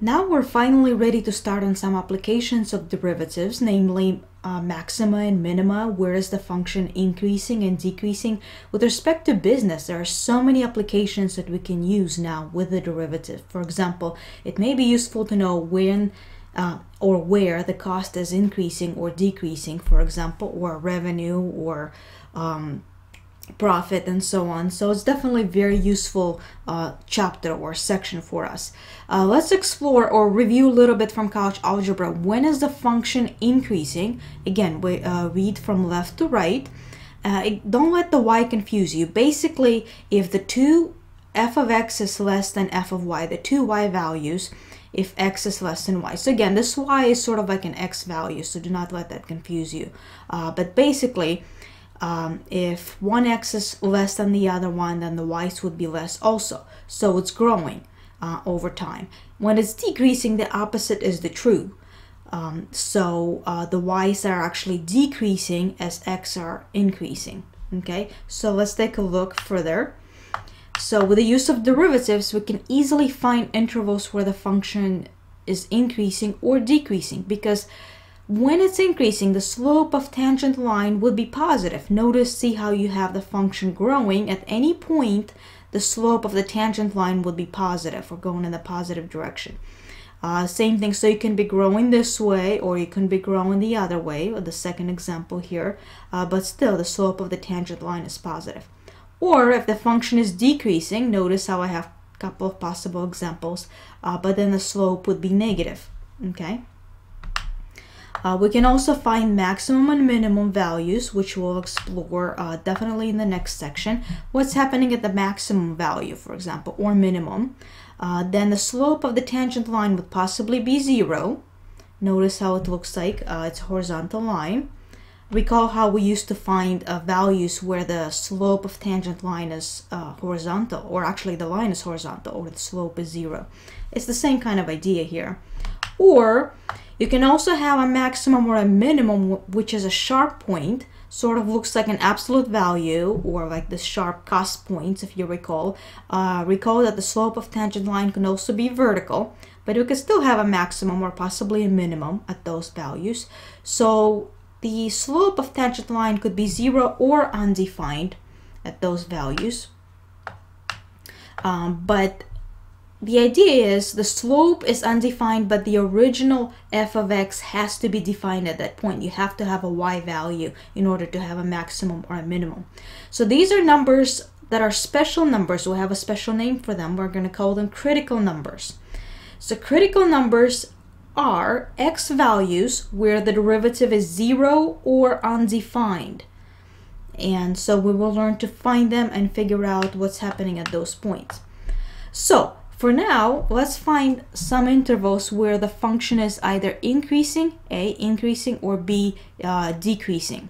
Now we're finally ready to start on some applications of derivatives, namely uh, maxima and minima. Where is the function increasing and decreasing? With respect to business, there are so many applications that we can use now with the derivative. For example, it may be useful to know when uh, or where the cost is increasing or decreasing, for example, or revenue or um, profit and so on. So it's definitely very useful uh, chapter or section for us. Uh, let's explore or review a little bit from college algebra. When is the function increasing? Again, we uh, read from left to right. Uh, don't let the y confuse you. Basically, if the two f of x is less than f of y, the two y values, if x is less than y. So again, this y is sort of like an x value, so do not let that confuse you. Uh, but basically, um, if one x is less than the other one, then the y's would be less also. So it's growing uh, over time. When it's decreasing, the opposite is the true. Um, so uh, the y's are actually decreasing as x are increasing. Okay, so let's take a look further. So with the use of derivatives, we can easily find intervals where the function is increasing or decreasing because when it's increasing, the slope of tangent line would be positive. Notice, see how you have the function growing. At any point, the slope of the tangent line would be positive or going in the positive direction. Uh, same thing, so you can be growing this way or you can be growing the other way, the second example here, uh, but still the slope of the tangent line is positive. Or if the function is decreasing, notice how I have a couple of possible examples, uh, but then the slope would be negative, okay? Uh, we can also find maximum and minimum values, which we'll explore uh, definitely in the next section. What's happening at the maximum value, for example, or minimum. Uh, then the slope of the tangent line would possibly be zero. Notice how it looks like uh, it's a horizontal line. Recall how we used to find uh, values where the slope of tangent line is uh, horizontal, or actually the line is horizontal, or the slope is zero. It's the same kind of idea here. Or you can also have a maximum or a minimum, which is a sharp point, sort of looks like an absolute value or like the sharp cusp points, if you recall. Uh, recall that the slope of tangent line can also be vertical, but you can still have a maximum or possibly a minimum at those values. So the slope of tangent line could be zero or undefined at those values. Um, but the idea is the slope is undefined, but the original f of x has to be defined at that point. You have to have a y value in order to have a maximum or a minimum. So these are numbers that are special numbers. we have a special name for them. We're going to call them critical numbers. So critical numbers are x values where the derivative is zero or undefined. And so we will learn to find them and figure out what's happening at those points. So for now, let's find some intervals where the function is either increasing, A, increasing, or B, uh, decreasing.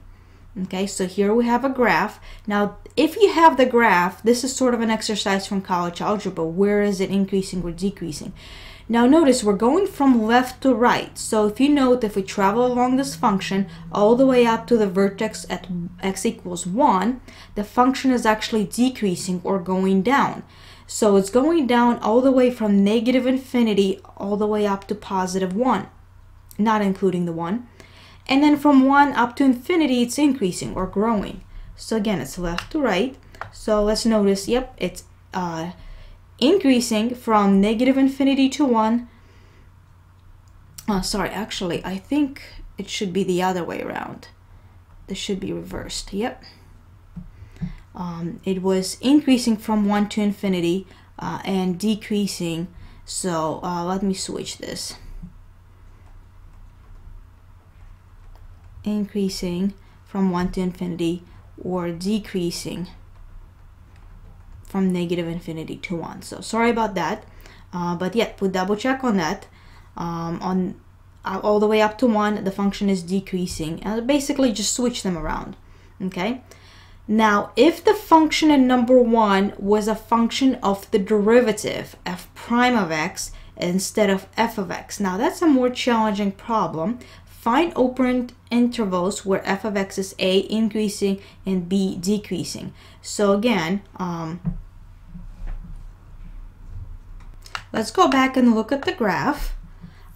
Okay, so here we have a graph. Now, if you have the graph, this is sort of an exercise from college algebra. Where is it increasing or decreasing? Now notice we're going from left to right. So if you note, if we travel along this function all the way up to the vertex at x equals 1, the function is actually decreasing or going down. So it's going down all the way from negative infinity all the way up to positive 1, not including the 1. And then from 1 up to infinity, it's increasing or growing. So again, it's left to right. So let's notice, yep, it's uh, increasing from negative infinity to 1. Oh, sorry, actually, I think it should be the other way around. This should be reversed, yep um, it was increasing from 1 to infinity uh, and decreasing. So uh, let me switch this. Increasing from 1 to infinity or decreasing from negative infinity to 1 so sorry about that. Uh, but yeah we double check on that. Um, on uh, all the way up to 1 the function is decreasing. And basically just switch them around. Okay now, if the function in number one was a function of the derivative f prime of x instead of f of x, now that's a more challenging problem. Find open intervals where f of x is a increasing and b decreasing. So again, um, let's go back and look at the graph.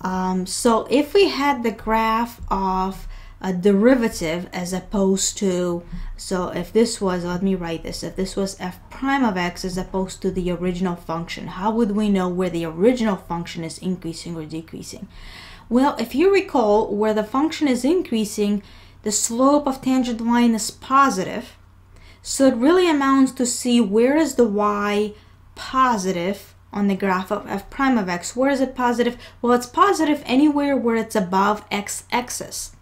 Um, so if we had the graph of a derivative as opposed to, so if this was, let me write this, if this was f prime of x as opposed to the original function, how would we know where the original function is increasing or decreasing? Well, if you recall, where the function is increasing, the slope of tangent line is positive. So it really amounts to see where is the y positive on the graph of f prime of x. Where is it positive? Well, it's positive anywhere where it's above x-axis.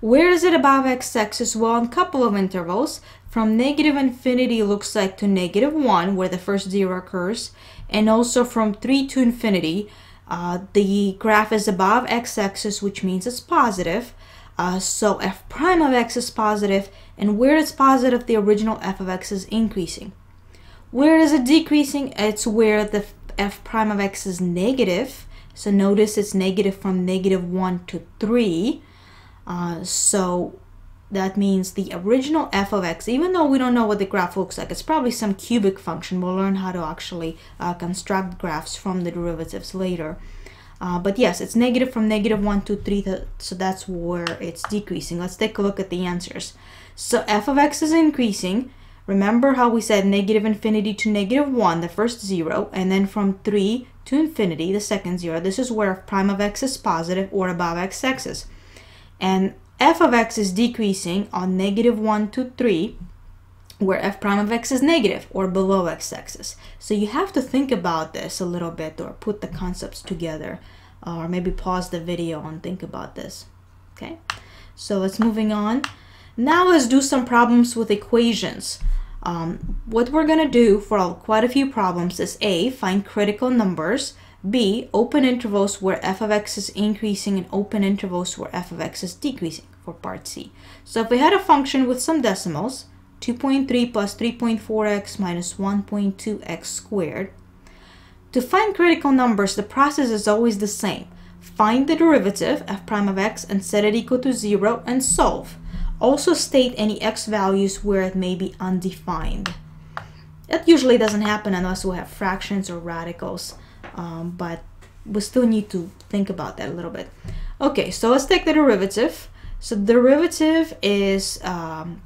Where is it above x-axis? Well, in a couple of intervals. From negative infinity looks like to negative 1, where the first zero occurs, and also from 3 to infinity, uh, the graph is above x-axis, which means it's positive. Uh, so f prime of x is positive, and where it's positive, the original f of x is increasing. Where is it decreasing? It's where the f prime of x is negative. So notice it's negative from negative 1 to 3. Uh, so that means the original f of x, even though we don't know what the graph looks like, it's probably some cubic function. We'll learn how to actually uh, construct graphs from the derivatives later. Uh, but yes, it's negative from negative 1 to 3, so that's where it's decreasing. Let's take a look at the answers. So f of x is increasing. Remember how we said negative infinity to negative 1, the first 0, and then from 3 to infinity, the second 0. This is where f prime of x is positive or above x-axis. And f of x is decreasing on negative 1 to 3 where f prime of x is negative or below x-axis. So you have to think about this a little bit or put the concepts together or maybe pause the video and think about this. Okay, so let's moving on. Now let's do some problems with equations. Um, what we're going to do for quite a few problems is A, find critical numbers, B, open intervals where f of x is increasing and open intervals where f of x is decreasing for part C. So if we had a function with some decimals, 2.3 plus 3.4x minus 1.2x squared, to find critical numbers, the process is always the same. Find the derivative, f prime of x, and set it equal to 0 and solve. Also state any x values where it may be undefined. That usually doesn't happen unless we have fractions or radicals um, but we still need to think about that a little bit. Okay, so let's take the derivative. So derivative is um,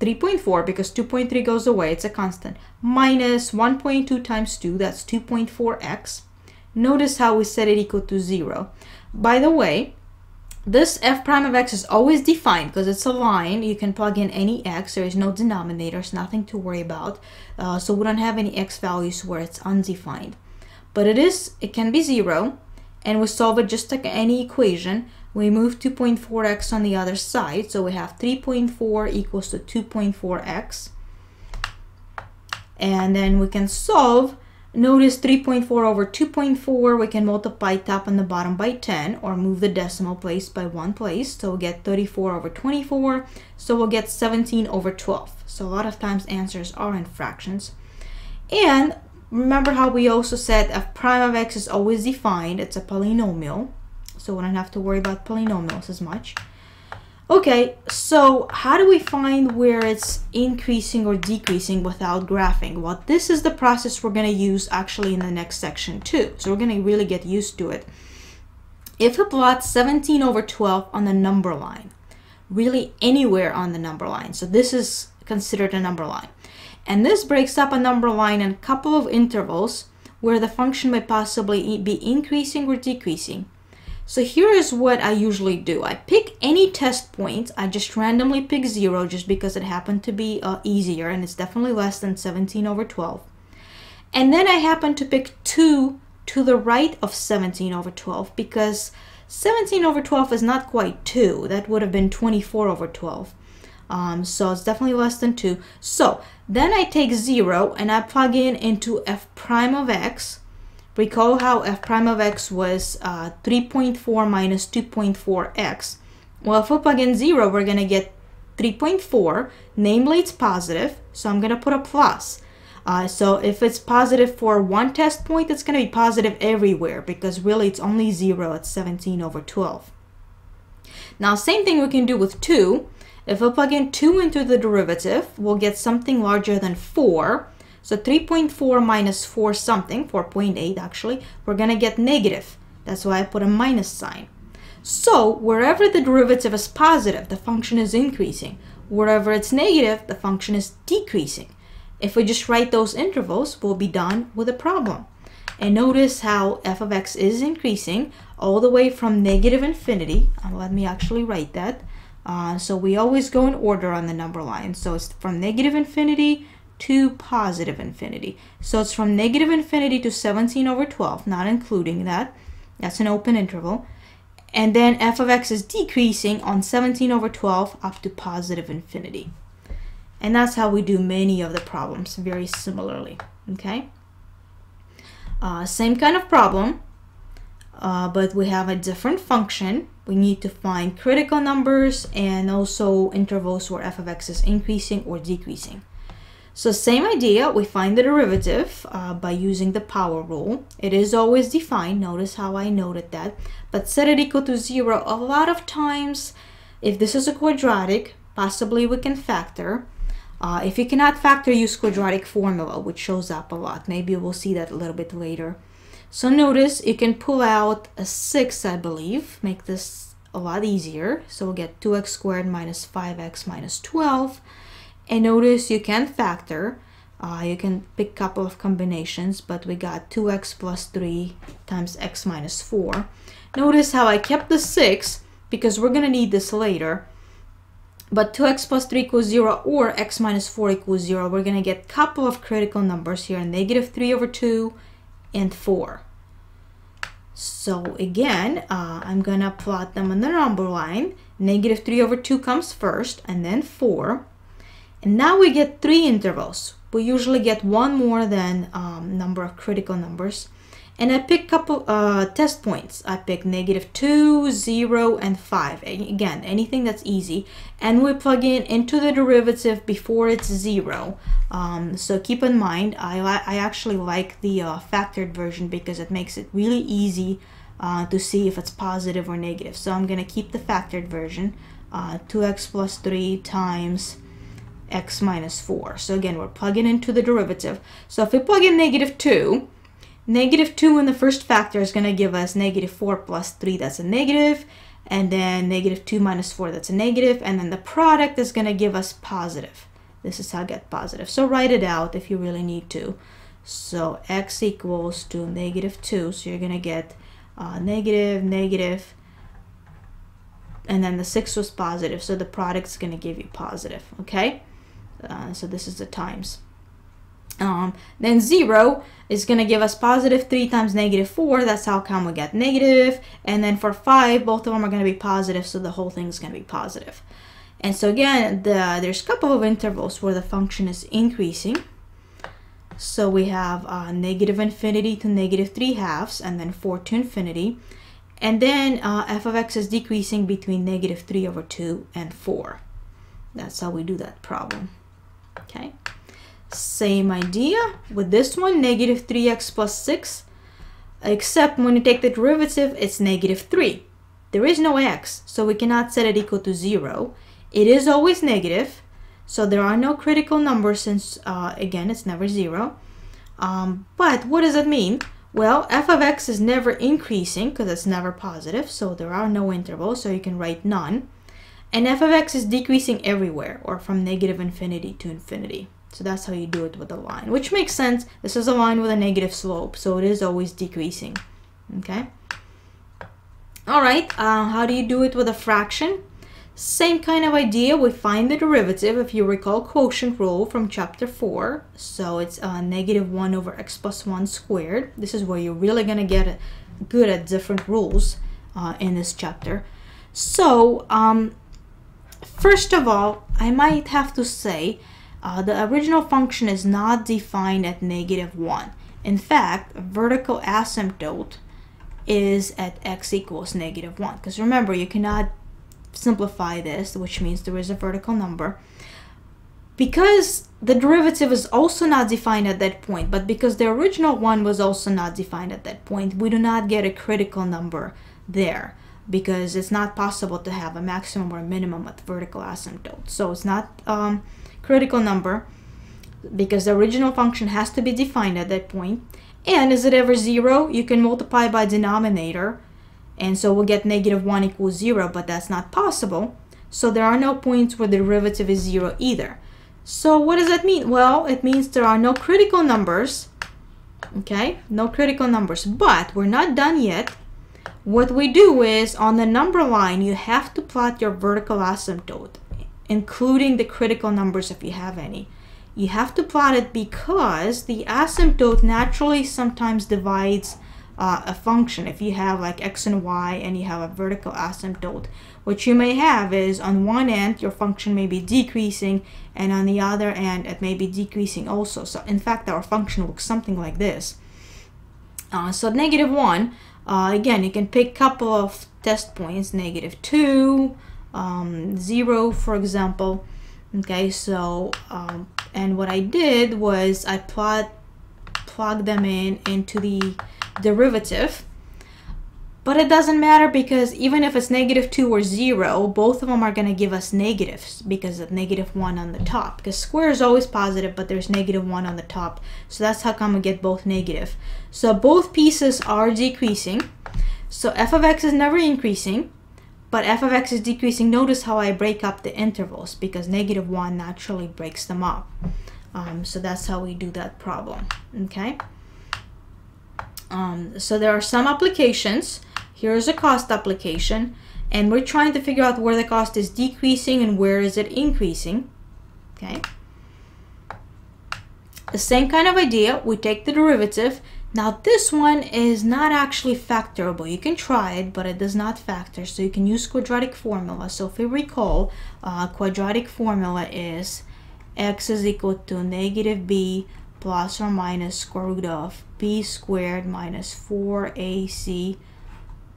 3.4 because 2.3 goes away, it's a constant, minus 1.2 times 2, that's 2.4x. Notice how we set it equal to 0. By the way, this f prime of x is always defined because it's a line. You can plug in any x. There is no denominators, nothing to worry about. Uh, so we don't have any x values where it's undefined but it is it can be zero and we solve it just like any equation. We move 2.4x on the other side so we have 3.4 equals to 2.4x and then we can solve notice 3.4 over 2.4 we can multiply top and the bottom by 10 or move the decimal place by one place so we'll get 34 over 24 so we'll get 17 over 12 so a lot of times answers are in fractions. And Remember how we also said f prime of x is always defined. It's a polynomial. So we don't have to worry about polynomials as much. Okay, so how do we find where it's increasing or decreasing without graphing? Well, this is the process we're going to use actually in the next section too. So we're going to really get used to it. If we plot 17 over 12 on the number line, really anywhere on the number line, so this is considered a number line, and this breaks up a number line in a couple of intervals where the function may possibly be increasing or decreasing. So here is what I usually do. I pick any test point. I just randomly pick 0 just because it happened to be uh, easier and it's definitely less than 17 over 12. And then I happen to pick 2 to the right of 17 over 12 because 17 over 12 is not quite 2. That would have been 24 over 12. Um, so it's definitely less than 2. So then I take 0 and I plug in into f prime of x. Recall how f prime of x was uh, 3.4 minus 2.4x. Well, if we plug in 0, we're going to get 3.4. Namely, it's positive, so I'm going to put a plus. Uh, so if it's positive for one test point, it's going to be positive everywhere because really it's only 0 at 17 over 12. Now, same thing we can do with 2. If I plug in 2 into the derivative, we'll get something larger than 4. So 3.4 minus 4 something, 4.8 actually, we're going to get negative. That's why I put a minus sign. So wherever the derivative is positive, the function is increasing. Wherever it's negative, the function is decreasing. If we just write those intervals, we'll be done with the problem. And notice how f of x is increasing all the way from negative infinity. Let me actually write that. Uh, so we always go in order on the number line. So it's from negative infinity to positive infinity. So it's from negative infinity to 17 over 12, not including that. That's an open interval. And then f of x is decreasing on 17 over 12 up to positive infinity. And that's how we do many of the problems very similarly, okay? Uh, same kind of problem, uh, but we have a different function. We need to find critical numbers and also intervals where f of x is increasing or decreasing. So same idea, we find the derivative uh, by using the power rule. It is always defined, notice how I noted that, but set it equal to zero. A lot of times, if this is a quadratic, possibly we can factor. Uh, if you cannot factor, use quadratic formula, which shows up a lot. Maybe we'll see that a little bit later. So notice you can pull out a 6, I believe, make this a lot easier. So we'll get 2x squared minus 5x minus 12. And notice you can factor. Uh, you can pick a couple of combinations, but we got 2x plus 3 times x minus 4. Notice how I kept the 6 because we're going to need this later. But 2x plus 3 equals 0 or x minus 4 equals 0. We're going to get a couple of critical numbers here, negative 3 over 2 and 4. So again, uh, I'm going to plot them on the number line. Negative 3 over 2 comes first, and then 4. And now we get three intervals. We usually get one more than um, number of critical numbers. And I pick a couple uh, test points. I pick negative 2, 0, and 5. Again, anything that's easy. And we plug in into the derivative before it's 0. Um, so keep in mind, I, I actually like the uh, factored version because it makes it really easy uh, to see if it's positive or negative. So I'm going to keep the factored version. 2x uh, plus 3 times x minus 4. So again, we're plugging into the derivative. So if we plug in negative 2, negative 2 in the first factor is going to give us negative 4 plus 3, that's a negative, and then negative 2 minus 4, that's a negative, and then the product is going to give us positive. This is how I get positive. So write it out if you really need to. So x equals to negative 2, so you're going to get uh, negative, negative, and then the 6 was positive, so the product is going to give you positive, okay? Uh, so this is the times. Um, then 0 is going to give us positive 3 times negative 4. That's how come we get negative. And then for 5, both of them are going to be positive, so the whole thing is going to be positive. And so again, the, there's a couple of intervals where the function is increasing. So we have uh, negative infinity to negative 3 halves, and then 4 to infinity. And then uh, f of x is decreasing between negative 3 over 2 and 4. That's how we do that problem okay? Same idea with this one, negative 3x plus 6, except when you take the derivative, it's negative 3. There is no x, so we cannot set it equal to 0. It is always negative, so there are no critical numbers since, uh, again, it's never 0. Um, but what does that mean? Well, f of x is never increasing because it's never positive, so there are no intervals, so you can write none. And f of x is decreasing everywhere, or from negative infinity to infinity. So that's how you do it with a line, which makes sense. This is a line with a negative slope, so it is always decreasing, okay? All right, uh, how do you do it with a fraction? Same kind of idea, we find the derivative, if you recall quotient rule from chapter 4. So it's uh, negative 1 over x plus 1 squared. This is where you're really going to get good at different rules uh, in this chapter. So um, First of all, I might have to say uh, the original function is not defined at negative 1. In fact, a vertical asymptote is at x equals negative 1. Because remember, you cannot simplify this, which means there is a vertical number. Because the derivative is also not defined at that point, but because the original one was also not defined at that point, we do not get a critical number there because it's not possible to have a maximum or a minimum at vertical asymptote. So it's not um, critical number. because the original function has to be defined at that point. And is it ever zero? You can multiply by denominator. And so we'll get negative 1 equals 0, but that's not possible. So there are no points where the derivative is 0 either. So what does that mean? Well, it means there are no critical numbers. Okay, no critical numbers. But we're not done yet. What we do is on the number line, you have to plot your vertical asymptote, including the critical numbers if you have any you have to plot it because the asymptote naturally sometimes divides uh, a function. If you have like x and y and you have a vertical asymptote, what you may have is on one end your function may be decreasing and on the other end it may be decreasing also. So in fact our function looks something like this. Uh, so negative 1, uh, again you can pick a couple of test points, negative 2, um, 0 for example. Okay, so um, and what I did was I plot plug them in into the derivative but it doesn't matter because even if it's negative 2 or 0, both of them are going to give us negatives because of negative 1 on the top. Because square is always positive, but there's negative 1 on the top. So that's how come we get both negative. So both pieces are decreasing. So f of x is never increasing, but f of x is decreasing. Notice how I break up the intervals because negative 1 naturally breaks them up. Um, so that's how we do that problem, okay? Um, so there are some applications. Here's a cost application, and we're trying to figure out where the cost is decreasing and where is it increasing, okay? The same kind of idea, we take the derivative. Now this one is not actually factorable. You can try it, but it does not factor, so you can use quadratic formula. So if you recall, uh, quadratic formula is x is equal to negative b plus or minus square root of b squared minus 4ac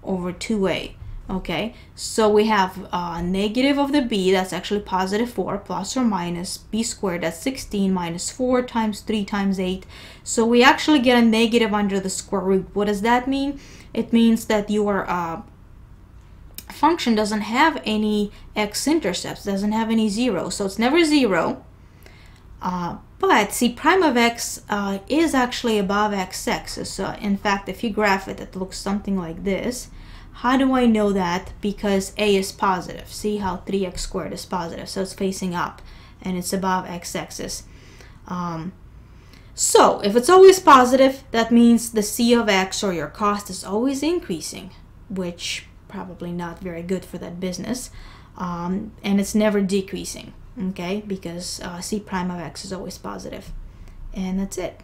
over 2a. Okay, so we have uh, negative of the b, that's actually positive 4, plus or minus b squared, that's 16, minus 4 times 3 times 8. So we actually get a negative under the square root. What does that mean? It means that your uh, function doesn't have any x-intercepts, doesn't have any zero. So it's never zero. Uh, but c prime of x uh, is actually above x-axis. So in fact, if you graph it, it looks something like this. How do I know that? Because a is positive. See how 3x squared is positive. So it's facing up and it's above x-axis. Um, so if it's always positive, that means the c of x or your cost is always increasing, which probably not very good for that business. Um, and it's never decreasing okay because uh, c prime of x is always positive and that's it